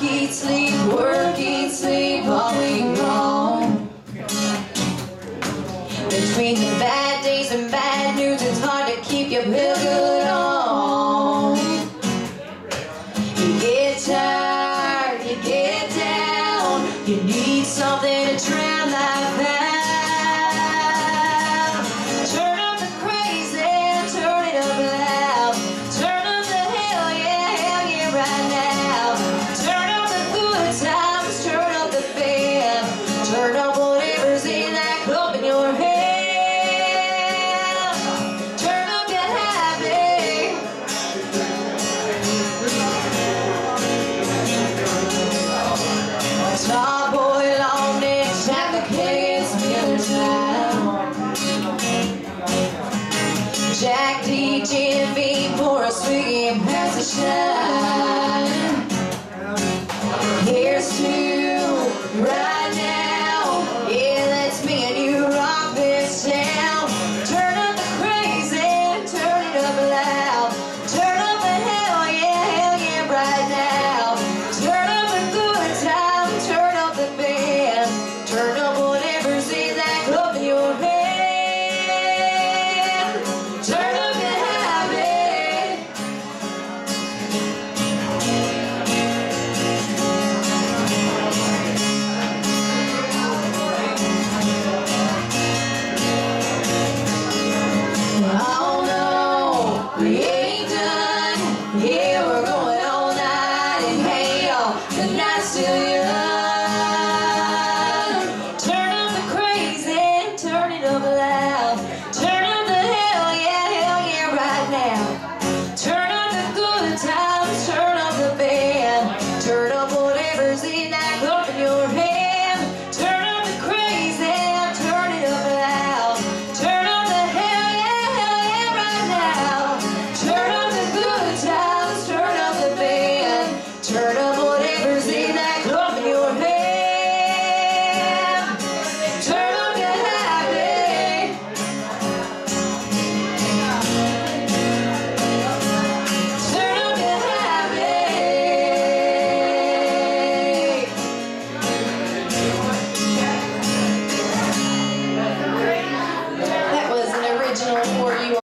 work, eat, sleep, work, eat, sleep all week long. Between the bad days and bad news, it's hard to keep your bill good on. You get tired, you get down, you need something to drink. GMV pour a swiggy and pass a shell. I still. Turn up the crazy, turn it up loud.